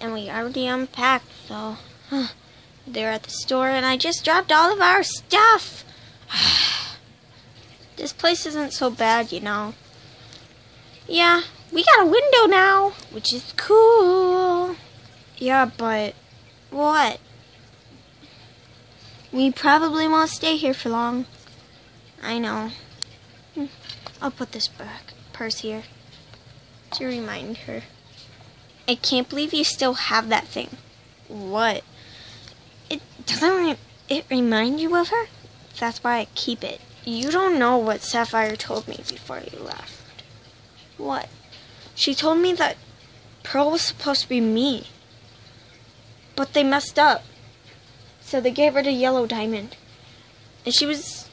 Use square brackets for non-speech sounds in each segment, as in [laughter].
And we already unpacked, so huh, they're at the store, and I just dropped all of our stuff. [sighs] this place isn't so bad, you know. Yeah, we got a window now, which is cool. Yeah, but what? We probably won't stay here for long. I know. Hmm, I'll put this back, purse here to remind her. I can't believe you still have that thing. What? It doesn't re- it remind you of her? That's why I keep it. You don't know what Sapphire told me before you left. What? She told me that Pearl was supposed to be me. But they messed up. So they gave her the yellow diamond. And she was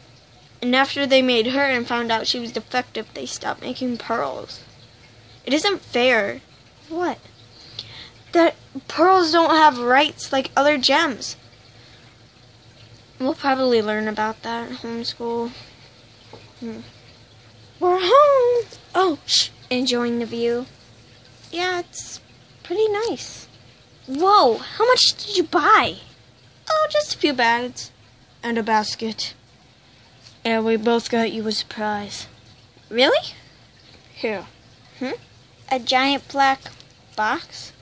and after they made her and found out she was defective, they stopped making pearls. It isn't fair. What? That pearls don't have rights like other gems. We'll probably learn about that in homeschool. Hmm. We're home. Oh, shh. Enjoying the view. Yeah, it's pretty nice. Whoa, how much did you buy? Oh, just a few bags. And a basket. And we both got you a surprise. Really? Here. Hmm? A giant black box?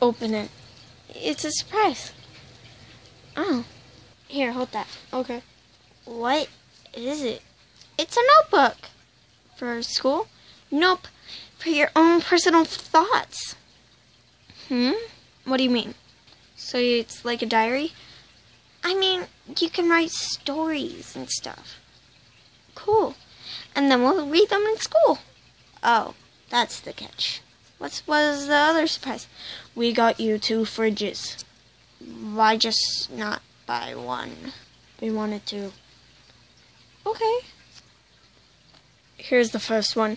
Open it. It's a surprise. Oh. Here, hold that. Okay. What is it? It's a notebook. For school? Nope. For your own personal thoughts. Hmm? What do you mean? So it's like a diary? I mean, you can write stories and stuff. Cool. And then we'll read them in school. Oh, that's the catch. What was the other surprise? We got you two fridges. Why just not buy one? We wanted to. Okay. Here's the first one.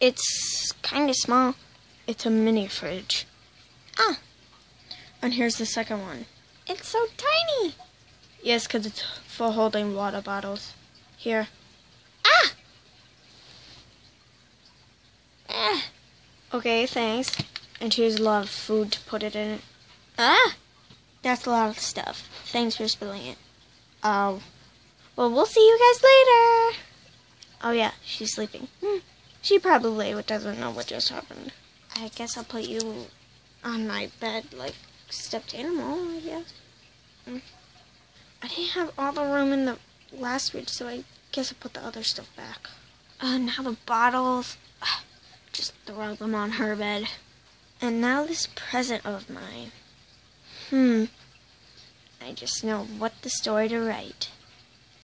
It's kind of small. It's a mini fridge. Ah. And here's the second one. It's so tiny. Yes, because it's for holding water bottles. Here. Ah! Eh. Okay, thanks. And here's a lot of food to put it in. Ah! That's a lot of stuff. Thanks for spilling it. Oh. Well, we'll see you guys later. Oh, yeah, she's sleeping. Hmm. She probably doesn't know what just happened. I guess I'll put you on my bed like stuffed animal, I guess. Mm. I didn't have all the room in the last fridge, so I guess I'll put the other stuff back. Uh, now the bottles. Just throw them on her bed. And now this present of mine. Hmm. I just know what the story to write.